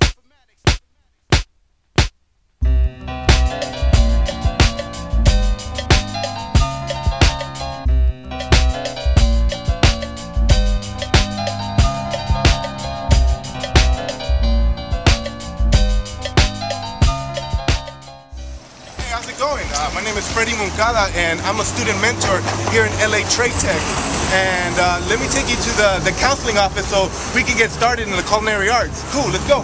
Hey, name is Freddie Moncada, and I'm a student mentor here in LA Trade Tech. And uh, let me take you to the, the counseling office so we can get started in the culinary arts. Cool, let's go.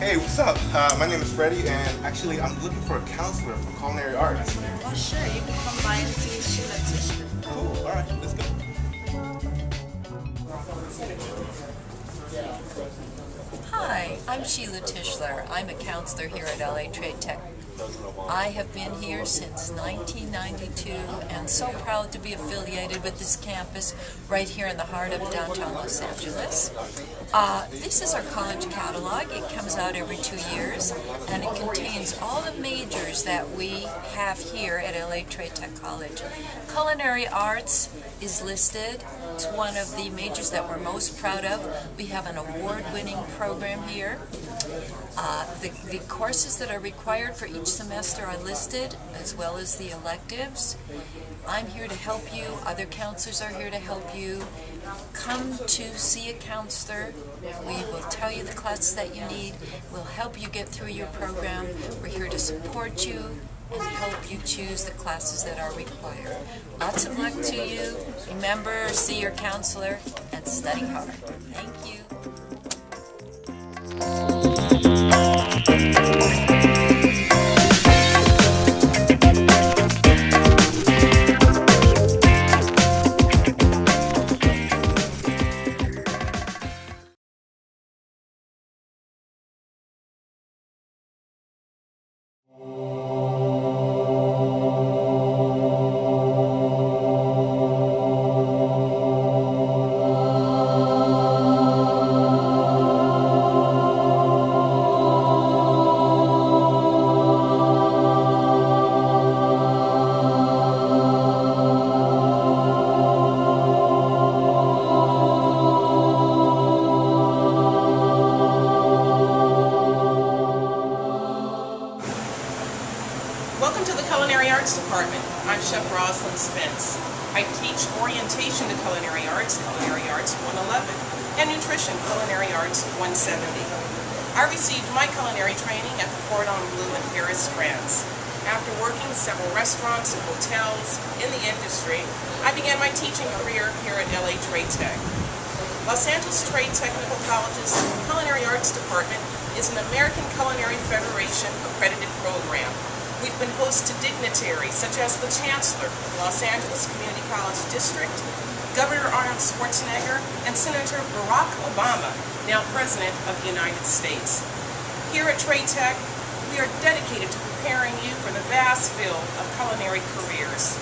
Hey, what's up? Uh, my name is Freddie, and actually, I'm looking for a counselor for culinary arts. Oh, sure. You can come by and see Sheila Tishman. Cool, all right, let's go. Hi, I'm Sheila Tischler. I'm a counselor here at LA Trade Tech. I have been here since 1992 and so proud to be affiliated with this campus right here in the heart of downtown Los Angeles. Uh, this is our college catalog. It comes out every two years and it contains all the majors that we have here at LA Trade Tech College. Culinary arts is listed. It's one of the majors that we're most proud of. We have an award-winning program here. Uh, the, the courses that are required for each semester are listed, as well as the electives. I'm here to help you. Other counselors are here to help you. Come to see a counselor. We will tell you the classes that you need. We'll help you get through your program. We're here to support you and help you choose the classes that are required. Lots of luck to you. Remember, see your counselor and study hard. Thank you. Chef Spence. I teach orientation to culinary arts, Culinary Arts 111, and nutrition, Culinary Arts 170. I received my culinary training at the Cordon Bleu in Paris, France. After working several restaurants and hotels in the industry, I began my teaching career here at LA Trade Tech. Los Angeles Trade Technical College's Culinary Arts Department is an American Culinary Federation accredited program. We've been host to dignitaries such as the Chancellor of Los Angeles Community College District, Governor Arnold Schwarzenegger, and Senator Barack Obama, now President of the United States. Here at Trade Tech, we are dedicated to preparing you for the vast field of culinary careers.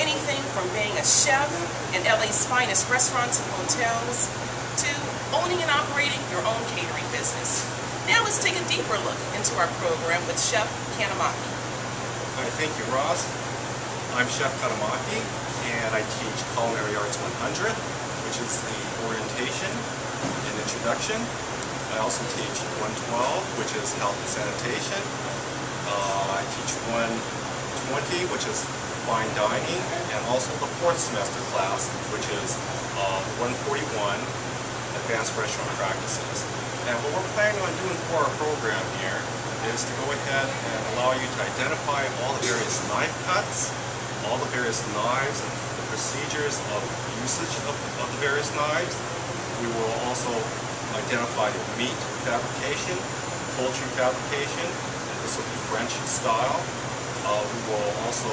Anything from being a chef in LA's finest restaurants and hotels to owning and operating your own catering business. Now let's take a deeper look into our program with Chef Kanamaki. Hi, thank you, Ross. I'm Chef Katamaki, and I teach Culinary Arts 100, which is the orientation and introduction. I also teach 112, which is health and sanitation. Uh, I teach 120, which is fine dining, and also the fourth semester class, which is uh, 141, advanced restaurant practices. And what we're planning on doing for our program here is to go ahead and allow you to identify all the various knife cuts, all the various knives and the procedures of usage of, of the various knives. We will also identify meat fabrication, poultry fabrication, and this will be French style. Uh, we will also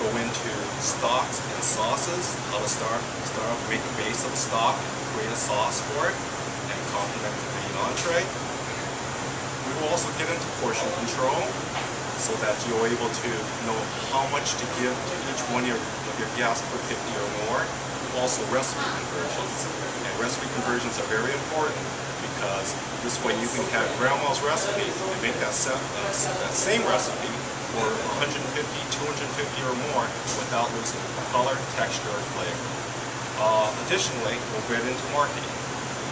go into stocks and sauces, how to start, start off, make a base of a stock, create a sauce for it, and complement the main entree. Will also get into portion control so that you're able to know how much to give to each one of your, of your guests per 50 or more. Also recipe conversions. And recipe conversions are very important because this way you can have grandma's recipe and make that, se- uh, that same recipe for 150, 250 or more without losing color, texture, or flavor. Uh, additionally, we'll get into marketing.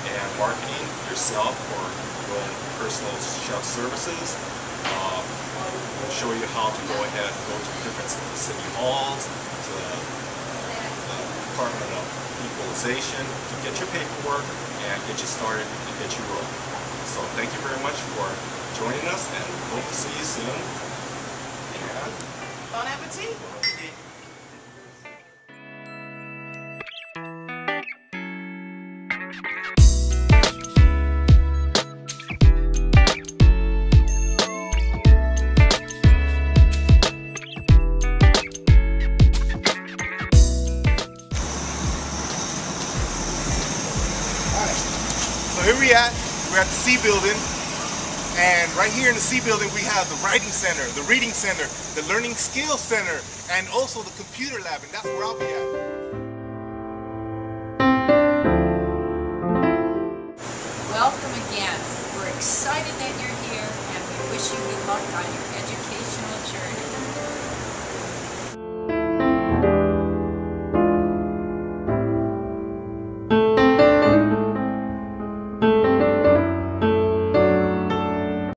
And marketing yourself or your personal chef services. Uh, we'll show you how to go ahead and go to different city halls, to the Department of Equalization to get your paperwork and get you started and get you rolling. So thank you very much for joining us and hope to see you soon. And Bon appetit! So here we at, we're at the C building. And right here in the C building, we have the writing center, the reading center, the learning skills center, and also the computer lab. And that's where I'll be at. Welcome again. We're excited that you're here and we wish you good luck on your educational journey.